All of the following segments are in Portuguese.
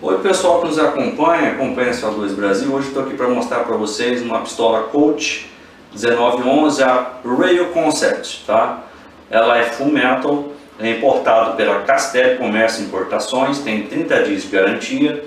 Oi pessoal que nos acompanha, acompanha a CO2 Brasil. Hoje estou aqui para mostrar para vocês uma pistola Colt 1911, a Rail Concept, tá? Ela é full metal, é importado pela Castel Comércio Importações, tem 30 dias de garantia,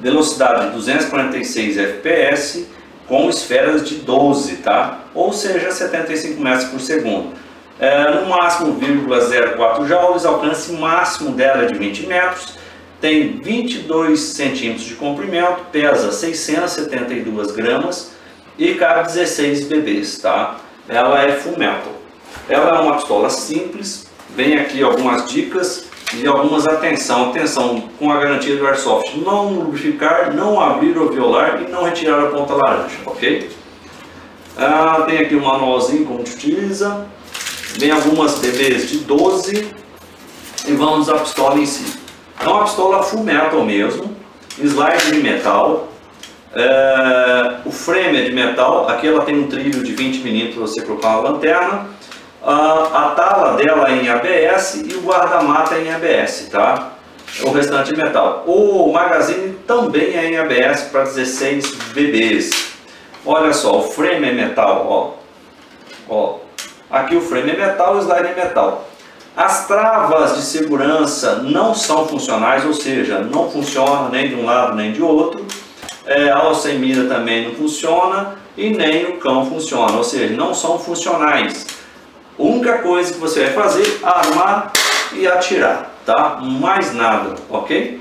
velocidade de 246 fps com esferas de 12, tá? Ou seja, 75 metros por segundo. É, no máximo 0,04 joules, alcance máximo dela é de 20 metros tem 22 centímetros de comprimento, pesa 672 gramas e cabe 16 bebês, tá? Ela é full metal. Ela é uma pistola simples, vem aqui algumas dicas e algumas atenção, atenção com a garantia do Airsoft, não lubrificar, não abrir ou violar e não retirar a ponta laranja, ok? Ah, tem aqui um manualzinho como utiliza, vem algumas bebês de 12 e vamos à pistola em si. É uma pistola full metal mesmo, slide de metal, é, o frame é de metal, aqui ela tem um trilho de 20 mm para você colocar uma lanterna, a, a tala dela é em ABS e o guarda-mata é em ABS, tá? O restante é metal. O magazine também é em ABS para 16 bebês. Olha só, o frame é metal, ó. ó. Aqui o frame é metal, o slide é metal. As travas de segurança não são funcionais, ou seja, não funciona nem de um lado nem de outro. É, a alça mira também não funciona e nem o cão funciona, ou seja, não são funcionais. A única coisa que você vai fazer é armar e atirar, tá? Mais nada, ok?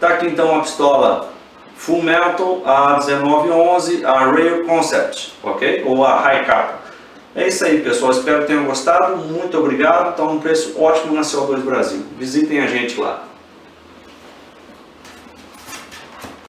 Tá aqui então a pistola Full Metal A1911, a Rail Concept, ok? Ou a High Capa. É isso aí, pessoal. Espero que tenham gostado. Muito obrigado. Está um preço ótimo na CO2 Brasil. Visitem a gente lá.